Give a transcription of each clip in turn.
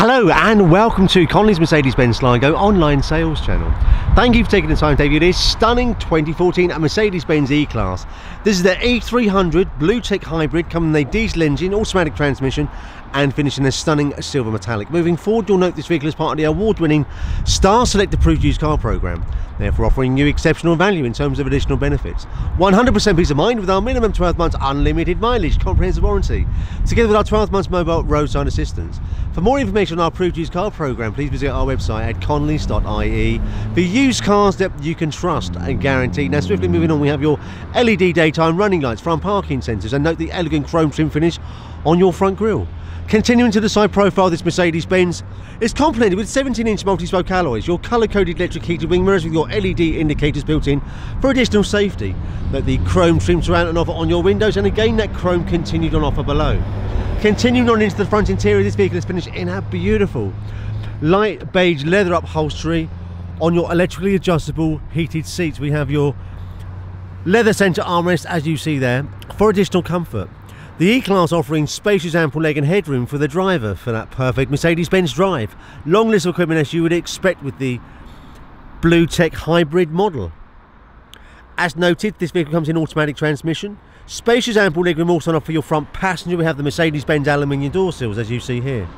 Hello and welcome to Connolly's Mercedes-Benz Sligo online sales channel. Thank you for taking the time to view this stunning 2014 Mercedes-Benz E-Class. This is the E300 Bluetec Hybrid coming with a diesel engine, automatic transmission and finishing a stunning silver metallic. Moving forward, you'll note this vehicle is part of the award-winning Star Select Approved Used Car Programme, therefore offering you exceptional value in terms of additional benefits. 100% peace of mind with our minimum 12 months unlimited mileage, comprehensive warranty, together with our 12 months mobile roadside assistance. For more information on our approved used car programme, please visit our website at connollys.ie for used cars that you can trust and guarantee. Now, swiftly moving on, we have your LED daytime running lights, front parking sensors, and note the elegant chrome trim finish on your front grille. Continuing to the side profile, this Mercedes-Benz is complemented with 17-inch multi-spoke alloys, your colour-coded electric heated wing mirrors with your LED indicators built in for additional safety. That the chrome trim surround and offer on your windows, and again that chrome continued on offer below. Continuing on into the front interior, this vehicle is finished in a beautiful light beige leather upholstery on your electrically adjustable heated seats. We have your leather centre armrest as you see there for additional comfort. The E-Class offering spacious ample leg and headroom for the driver for that perfect Mercedes-Benz drive. Long list of equipment as you would expect with the Bluetec hybrid model. As noted, this vehicle comes in automatic transmission. Spacious ample legroom also on offer for your front passenger. We have the Mercedes-Benz aluminium door sills as you see here.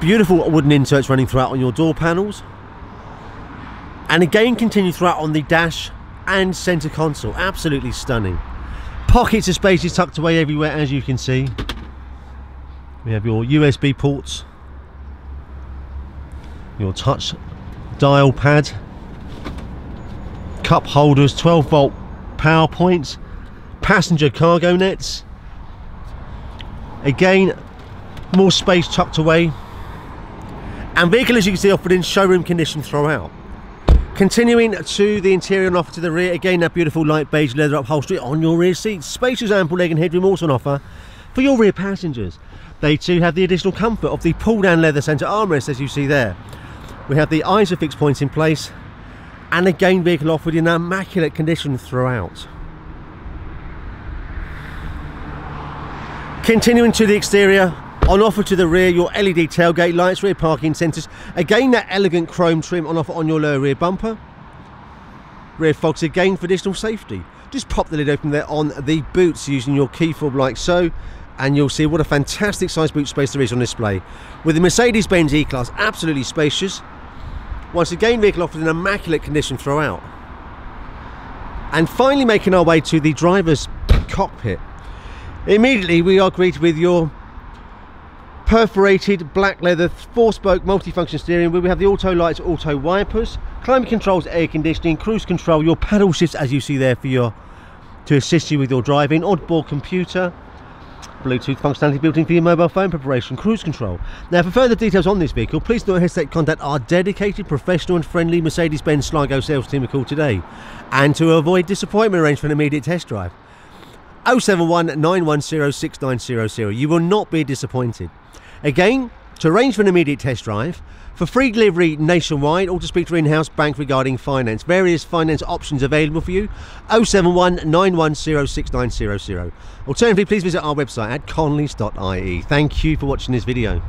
Beautiful wooden inserts running throughout on your door panels. And again continue throughout on the dash and centre console. Absolutely stunning. Pockets of space is tucked away everywhere as you can see. We have your USB ports, your touch dial pad, cup holders, 12 volt power points, passenger cargo nets. Again, more space tucked away. And vehicle as you can see offered in showroom condition throughout. Continuing to the interior and off to the rear, again that beautiful light beige leather upholstery on your rear seats. Spacious ample leg and headroom also on offer for your rear passengers. They too have the additional comfort of the pull down leather centre armrest as you see there. We have the ISOFIX points in place and again vehicle offered in immaculate condition throughout. Continuing to the exterior, on offer to the rear, your LED tailgate lights, rear parking sensors. Again, that elegant chrome trim on offer on your lower rear bumper. Rear fogs again for additional safety. Just pop the lid open there on the boots using your key fob like so. And you'll see what a fantastic size boot space there is on display. With the Mercedes-Benz E-Class, absolutely spacious. Once again, vehicle offered in immaculate condition throughout. And finally making our way to the driver's cockpit. Immediately we are greeted with your perforated black leather four spoke multifunction steering wheel we have the auto lights auto wipers climate controls air conditioning cruise control your paddle shifts as you see there for your to assist you with your driving onboard computer Bluetooth functionality built in for your mobile phone preparation, cruise control. Now for further details on this vehicle, please don't hesitate to contact our dedicated, professional and friendly Mercedes-Benz Sligo sales team a call today. And to avoid disappointment, arrange for an immediate test drive. 071 910 6900. You will not be disappointed. Again, to arrange for an immediate test drive, for free delivery nationwide or to speak to in-house bank regarding finance. Various finance options available for you. 071 910 6900. Alternatively, please visit our website at connollys.ie. Thank you for watching this video.